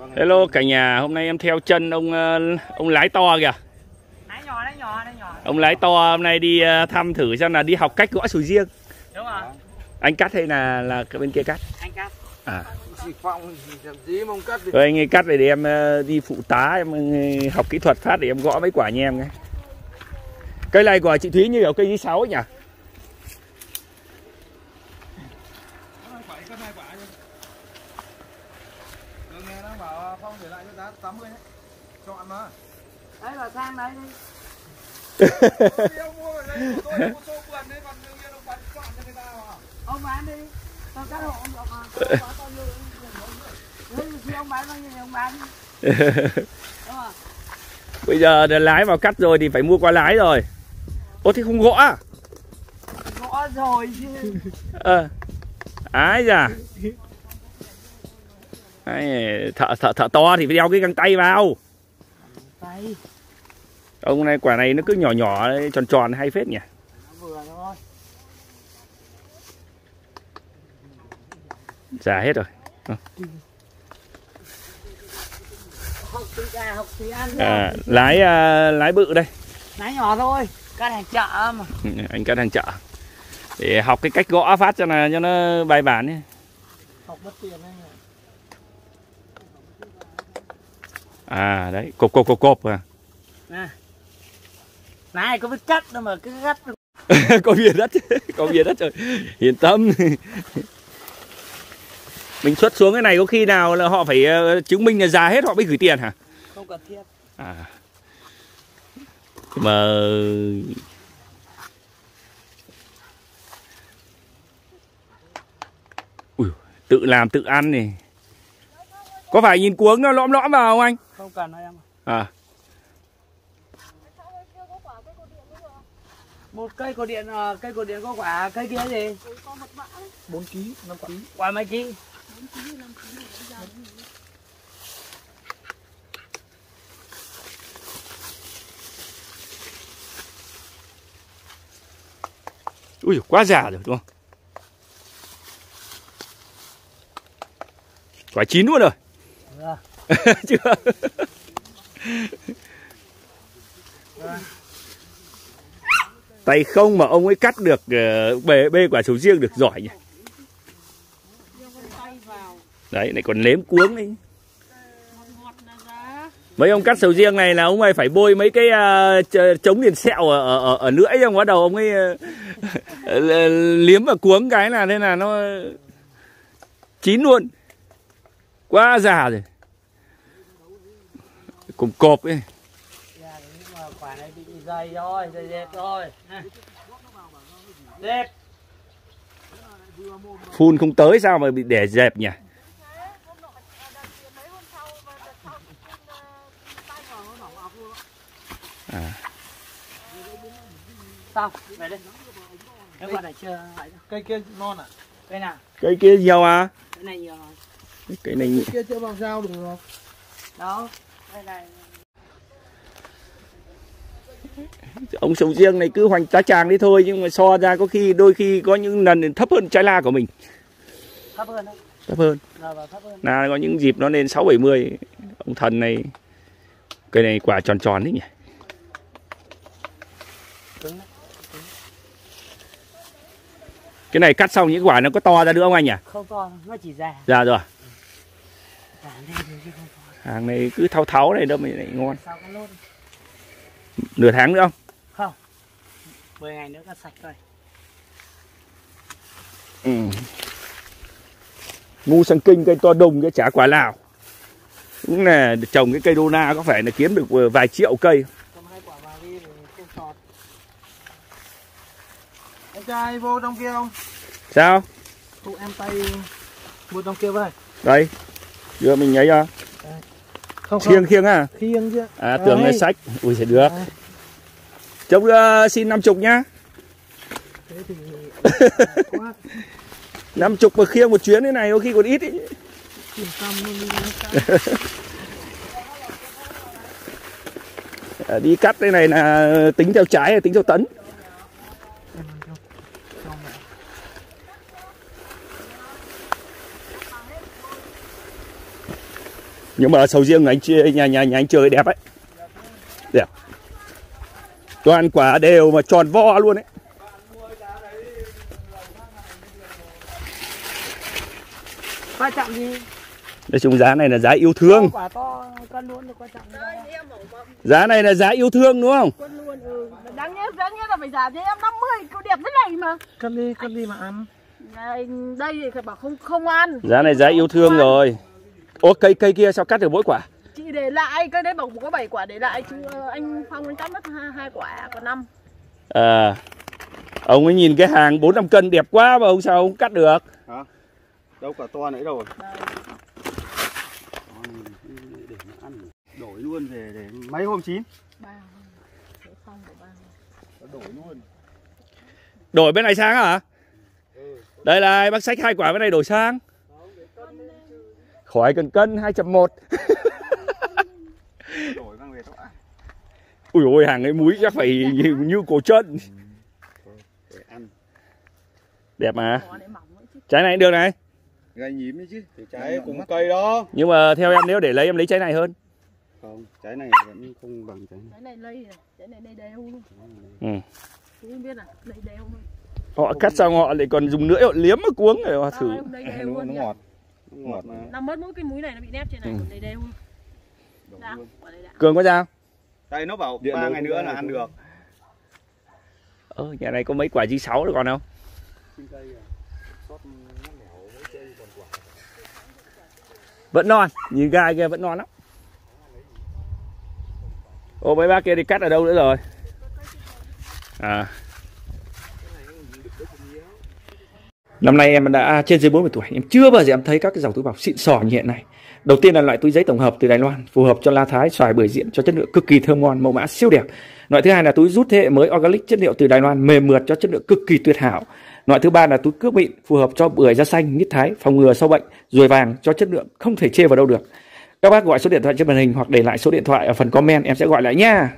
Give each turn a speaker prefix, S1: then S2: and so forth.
S1: vâng.
S2: Hello cả nhà, hôm nay em theo chân ông ờ, ông lái to kìa.
S3: Lái nhỏ, lái nhỏ, lái nhỏ.
S2: Ông lái to hôm nay đi ờ, thăm thử xem là đi học cách gõ sầu riêng.
S3: Đúng rồi.
S2: Anh cắt hay là là cái bên kia cắt?
S3: Anh cắt.
S2: À. Rồi anh ấy cắt để, để em ờ, đi phụ tá em học kỹ thuật phát để em gõ mấy quả nha em nhé. Cây này của chị Thúy như kiểu cây thứ sáu ấy nhỉ?
S1: Rồi nghe nó bảo Phong để lại cho giá 80 đấy. Chọn mà.
S3: Đấy là sang đấy đi.
S1: Tôi ông mua ở đây của tôi là một số vườn đấy còn đương nhiên ông bán
S3: đi. Tôi cắt hộ ông được mà. Ông bán bao nhiêu thì ông bán?
S2: Bây giờ lái vào cắt rồi thì phải mua qua lái rồi. Ô thì không gõ à?
S3: Gõ rồi chứ.
S2: Ờ. Ái da. Thợ, thợ, thợ to thì phải đeo cái găng tay vào.
S3: Tay.
S2: Ông này quả này nó cứ nhỏ nhỏ tròn tròn hay phết nhỉ.
S3: Nó vừa thôi.
S2: Già hết rồi.
S3: Ăn.
S2: À, lái à, lái bự đây.
S3: Lái nhỏ thôi. Cắt hàng chợ mà.
S2: Ừ, Anh cắt hàng chợ. Để học cái cách gõ phát cho là cho nó bài bản nhé.
S3: Học mất tiền anh ạ.
S2: À đấy, cộp cộp cộp cộp à.
S3: Nè. Này có biết cắt đâu mà cứ cắt
S2: có bìa đất, có bìa đất rồi. Yên tâm. Mình xuất xuống cái này có khi nào là họ phải ờ, chứng minh là già hết họ mới gửi tiền hả?
S3: không cần thiết.
S2: À. Mà Ui, tự làm tự ăn này. Có phải nhìn cuống nó lõm lõm vào không anh?
S3: Không cần đâu em. ạ.
S2: À,
S3: Một cây cột điện, ờ, cây cột điện có quả, cây kia gì?
S1: 4 kg, 5 kg.
S3: Quả mấy ký?
S2: ui quá già rồi đúng không? Quả chín luôn rồi.
S3: Vâng.
S2: Chưa. Tay không mà ông ấy cắt được ờ, bề bê quả sầu riêng được giỏi nhỉ. Đấy, này còn nếm cuống ấy. Mấy ông cắt sầu riêng này là ông ấy phải bôi mấy cái à, uh, chống liền sẹo ở, ở, ở, ở lưỡi xong bắt đầu ông ấy uh, liếm vào cuống cái là nên là nó chín luôn. Quá già rồi. Cùng cộp ấy.
S3: Dạ, nhưng mà quả này bị dày thôi, dày dẹp thôi. Nè. Dẹp.
S2: Phun không tới sao mà bị để dẹp nhỉ? À,
S3: Xong, về đi. Cái quả này chưa hại đâu.
S1: Cây kia non à?
S3: Cây nào?
S2: cây kia nhiều à?
S3: Cái này nhiều rồi.
S2: Cái này
S1: Kia chưa bằng dao được không?
S3: Đó. Đây này.
S2: Ông sầu riêng này cứ hoành tá tràng đi thôi nhưng mà so ra có khi đôi khi có những lần thấp hơn trái la của mình,
S3: Thấp hơn đấy.
S2: thấp hơn.
S3: Thấp hơn.
S2: Là có những dịp nó lên 6 70. Ông thần này cây này quả tròn tròn đấy nhỉ. Cái này cắt xong những quả nó có to ra nữa không anh nhỉ?
S3: Không to, nó chỉ già. Già rồi to.
S2: Hàng này cứ tháo tháo này đâu mà lại ngon. Nửa tháng nữa không?
S3: Không. 10 ngày nữa cắt sạch rồi.
S2: Ừ. Ngu sang kinh cây to đùng cái chả quả nào. Cũng là trồng cái cây đô na có phải là kiếm được ờ, vài triệu cây.
S3: Không.
S1: Em trai vô trong kia không?
S2: Sao?
S1: Tụ em tay vô trong kia với.
S2: Đây. Đưa mình ấy ra.
S1: Không
S2: Khiêng khiêng à?
S1: Khiêng chứ.
S2: À tưởng là sách. Ui sẽ được.
S1: Đấy.
S2: Chúc uh, ờ, xin 50 nhá.
S1: Thế thì quá.
S2: 50 mà khiêng một chuyến thế này có khi còn ít ý. À, đi. Cắt đây này là tính theo trái hay tính theo tấn? nhưng mà sầu riêng nhà anh chơi nhà nhà nhà anh chơi đẹp ấy đẹp toàn quả đều mà tròn vo luôn ấy.
S4: Quan trọng gì?
S2: Nói chung giá này là giá yêu thương.
S4: Quả to con luôn được quan trọng
S2: giá này là giá yêu thương đúng không?
S4: Con luôn ừ. Đáng nhẽ đáng nhẽ là phải giá cho em 50 cô đẹp thế này mà.
S5: Cất đi cất đi mà ăn.
S4: Đây thì phải bảo không không ăn.
S2: Giá này giá yêu thương rồi. Ô cây cây kia sao cắt được mỗi quả
S4: để lại cái đấy bảo có 7 quả để lại chứ ờ, anh phong anh cắt mất hai, hai quả còn năm.
S2: À ông ấy nhìn cái hàng bốn năm cân đẹp quá mà ông sao không cắt được?
S5: Đâu cả to nãy rồi.
S4: Đây.
S5: Để nó ăn đổi luôn về để mấy hôm chín?
S4: Ba
S5: đổi luôn.
S2: Đổi bên này sang hả? Đây là bác sách hai quả bên này đổi sang. Khỏi cần cân 2.1
S5: đổi mang về tao ăn
S2: ui ôi hàng ấy muối chắc phải như, như cổ chân.
S5: Để ăn.
S2: Đẹp mà. Trái này cũng được này.
S5: Gai nhím đấy chứ. Thì trái cùng cây đó.
S2: Nhưng mà theo em nếu để lấy em lấy trái này hơn.
S5: Không trái này vẫn không bằng trái này.
S4: Cái này lây này cái này lây đều. Luôn
S2: ừ.
S4: không biết à lây đều luôn
S2: họ cắt xong họ lại còn dùng lưỡi họ liếm mà cuống rồi họ thử.
S4: À,
S5: nó, nó ngọt. Nó ngọt mà.
S4: nằm mất mỗi cái múi này nó bị nép trên này
S2: Ừ.
S4: còn lây đều luôn.
S2: cường có sao
S5: đây nó bảo
S1: Điện
S5: ba ngày nữa là
S1: được
S5: ăn được.
S2: Ờ nhà này có mấy quả G6 rồi còn không? Vẫn non. Nhìn gai kia vẫn non lắm. Ô mấy bác kia đi cắt ở đâu nữa rồi? À. Năm nay em đã trên dưới 40 tuổi, em chưa bao giờ em thấy các cái dòng túi bọc xịn sò như hiện nay. Đầu tiên là loại túi giấy tổng hợp từ Đài Loan, phù hợp cho la thái, xoài, bưởi diễn cho chất lượng cực kỳ thơm ngon, mẫu mã siêu đẹp. Loại thứ hai là túi rút thế hệ mới organic chất liệu từ Đài Loan, mềm mượt cho chất lượng cực kỳ tuyệt hảo. Loại thứ ba là túi cước mịn, phù hợp cho bưởi da xanh, mít thái, phòng ngừa sâu bệnh, ruồi vàng cho chất lượng không thể chê vào đâu được. Các bác gọi số điện thoại trên màn hình hoặc để lại số điện thoại ở phần comment em sẽ gọi lại nha.